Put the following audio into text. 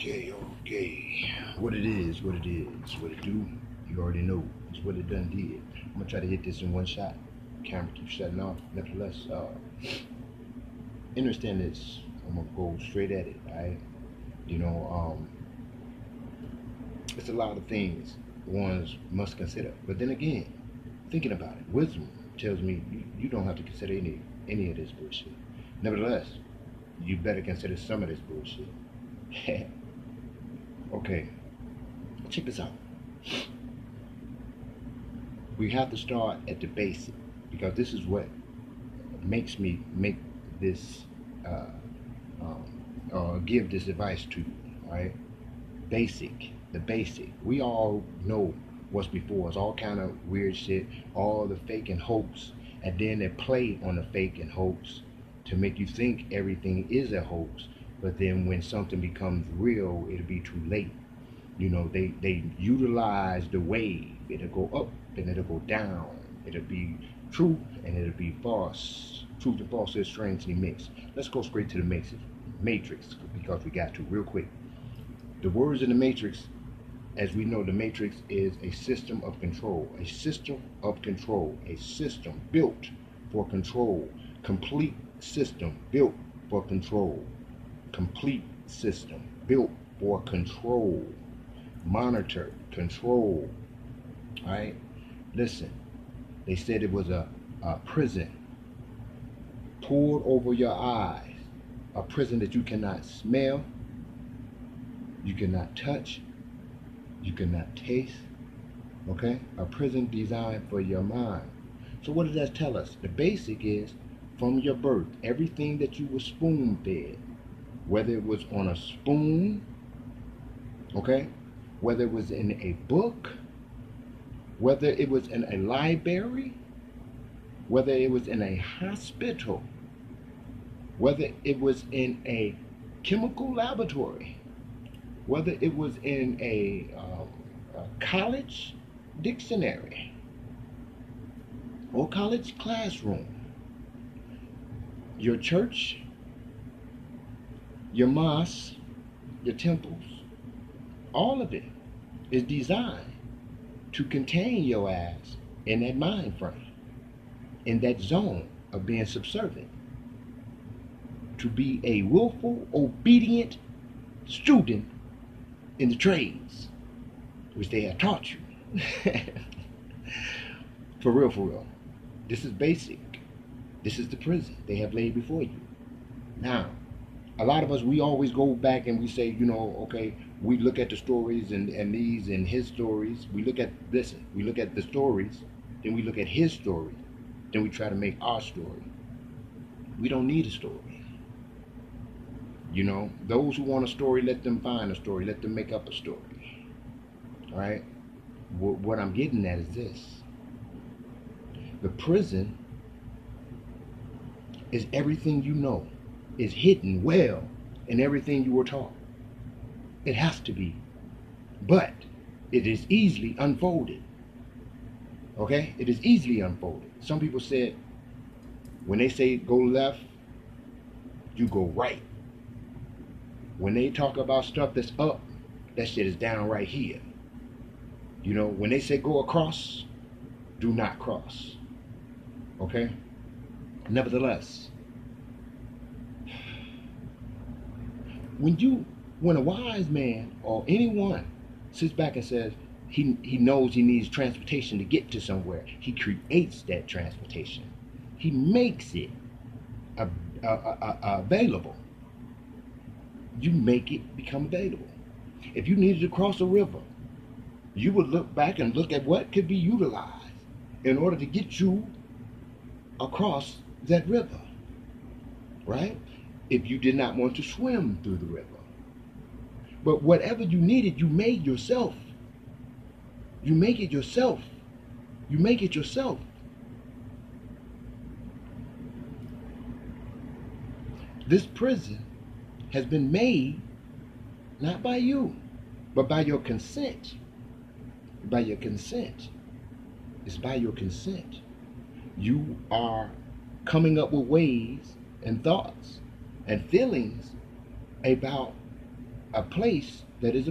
Okay, okay. What it is, what it is, what it do, you already know. It's what it done did. I'm gonna try to hit this in one shot. Camera keeps shutting off. Nevertheless, uh, understand this. I'm gonna go straight at it, alright? You know, um, it's a lot of things ones must consider. But then again, thinking about it, wisdom tells me you, you don't have to consider any any of this bullshit. Nevertheless, you better consider some of this bullshit. okay, check this out. We have to start at the basic because this is what makes me make this uh, um, uh, give this advice to you. Right, basic, the basic. We all know what's before us, all kind of weird shit, all the fake and hoax, and then they play on the fake and hoax to make you think everything is a hoax. But then when something becomes real, it'll be too late. You know, they, they utilize the wave. It'll go up and it'll go down. It'll be truth and it'll be false. Truth and false is strangely mixed. Let's go straight to the matrix, matrix because we got to real quick. The words in the matrix, as we know, the matrix is a system of control, a system of control, a system built for control, complete system built for control. Complete system built for control. Monitor, control. Right? Listen, they said it was a, a prison poured over your eyes, a prison that you cannot smell, you cannot touch, you cannot taste. Okay? A prison designed for your mind. So, what does that tell us? The basic is from your birth, everything that you were spoon fed, whether it was on a spoon, okay, whether it was in a book, whether it was in a library, whether it was in a hospital, whether it was in a chemical laboratory, whether it was in a, um, a college dictionary or college classroom. Your church, your mosque, your temples, all of it is designed to contain your ass in that mind frame, in that zone of being subservient, to be a willful, obedient student in the trades, which they have taught you. for real, for real. This is basic. This is the prison they have laid before you. Now, a lot of us, we always go back and we say, you know, okay, we look at the stories and, and these and his stories. We look at, listen, we look at the stories, then we look at his story, then we try to make our story. We don't need a story. You know, those who want a story, let them find a story, let them make up a story. Right? What I'm getting at is this the prison is everything you know is hidden well in everything you were taught. It has to be. But it is easily unfolded. Okay? It is easily unfolded. Some people said when they say go left, you go right. When they talk about stuff that's up, that shit is down right here. You know, when they say go across, do not cross. Okay? Nevertheless, when you when a wise man or anyone sits back and says he he knows he needs transportation to get to somewhere, he creates that transportation. He makes it a, a, a, available. You make it become available. If you needed to cross a river, you would look back and look at what could be utilized in order to get you across that river, right? If you did not want to swim through the river. But whatever you needed, you made yourself. You make it yourself. You make it yourself. This prison has been made not by you, but by your consent. By your consent. It's by your consent you are coming up with ways and thoughts and feelings about a place that is a